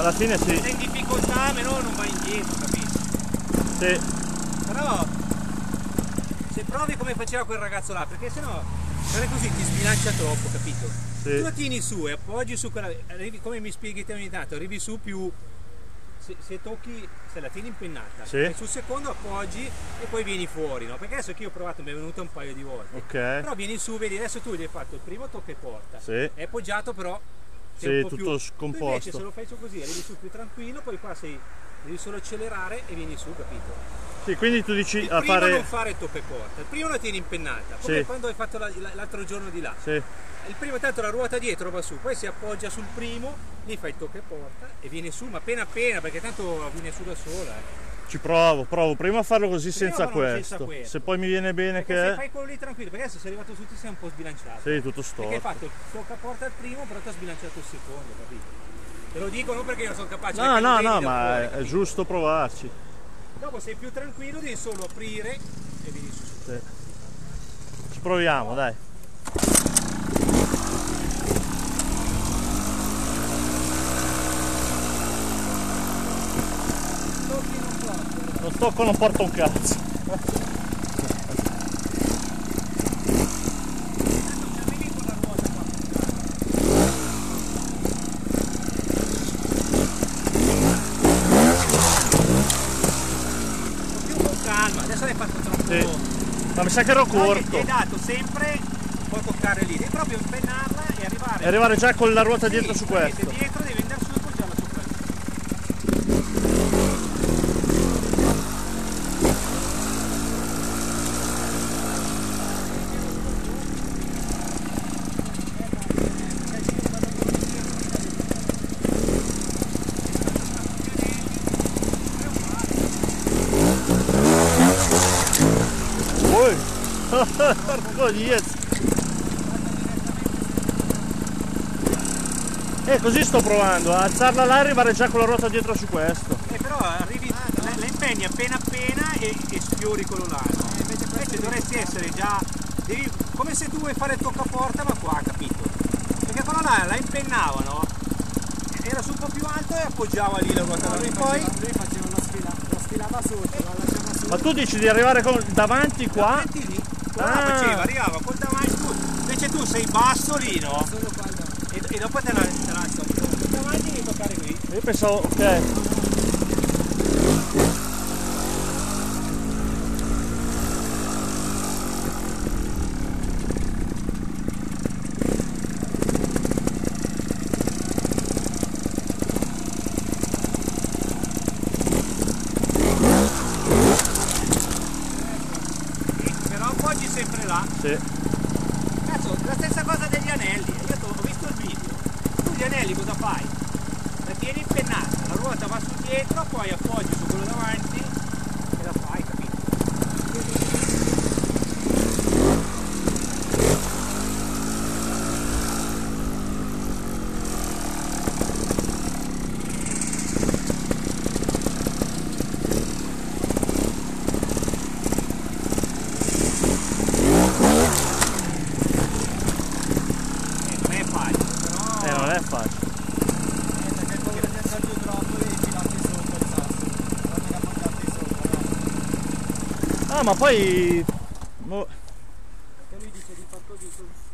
alla fine sì. Sei in difficoltà, meno non vai indietro, capito? Sì. Però se provi come faceva quel ragazzo là, perché sennò è così, ti sbilancia troppo, capito? Sì. Tu la tieni su e appoggi su quella. Arrivi, come mi spieghi te ogni tanto, arrivi su più. Se, se tocchi, se la tieni impennata, Sì. e sul secondo appoggi e poi vieni fuori, no? Perché adesso che io ho provato mi è venuto un paio di volte. Ok. Però vieni su, vedi, adesso tu gli hai fatto il primo tocca e porta. Sì. È appoggiato però. Tutto più... scomposto. Tu invece se lo fai su così, arrivi su più tranquillo, poi qua sei. Devi solo accelerare e vieni su, capito? Sì, quindi tu dici Il a primo fare... non fare tocca e porta, il primo la tieni impennata, come Sì. quando hai fatto la- la- l'altro giorno di là. Sì. Il primo tanto la ruota dietro va su, poi si appoggia sul primo, lì fai tocca e porta e viene su, ma appena appena, perché tanto viene su da sola. eh. Ci provo, provo prima a farlo così Prima senza questo. senza questo. Se poi mi viene bene Perché se che... fai quello lì tranquillo, perché adesso sei arrivato su ti sei un po' sbilanciato. Sì, tutto Perché hai storto. fatto il tocca porta al primo, però ti ha sbilanciato il secondo, capito? Te lo dico non perché io sono capace No, no, no, ma fuori, è, capito? giusto provarci. Dopo sei più tranquillo, devi solo aprire e vieni su. Sì. Ci proviamo, dai. Lo stocco non porta un cazzo. Arrivi con la ruota qua. più con calma, adesso l'hai fatto troppo. Sì. Ma mi sa che ero Però gli- corto. hai dato sempre po' toccare lì, devi proprio impennarla e arrivare. E arrivare già con la ruota Sì, dietro su perché questo. Se dietro devi andare su e appoggiarla sopra lì. Ui! Porco diez! E così sto provando, a alzarla là e arrivare già con la ruota dietro su questo. Eh, però arrivi, la, la impegni appena appena e, e sfiori quello là, no? Invece dovresti essere già. devi- come se tu vuoi fare il toccaporta ma qua, capito? Perché quello là la impennava, no? era su un po' più alto e appoggiava lì la ruota lui, davanti. Poi faceva, lui faceva la sfila, la sfilava sotto, la lasciava sotto. Ma tu dici di arrivare con, davanti qua? davanti lì, qua Ah. faceva, arrivava col davanti tu. Invece tu sei basso lì, no? E, e dopo te la, te la. Col davanti devi toccare qui. Io pensavo, ok. Sì, però appoggi sempre là. Sì. Cazzo, la stessa cosa degli anelli. Io ho visto il video. Tu gli anelli cosa fai? La tieni impennata, la ruota va su dietro, poi appoggi su quello davanti e la fai, capito? Eh, non è facile, però... Eh, non è facile. Eh, perché hai paura di andare giù troppo e infilarti sotto il sasso. Guarda che appoggiarti sopra, no? Ah, ma poi... boh, E lui dice di far così, così.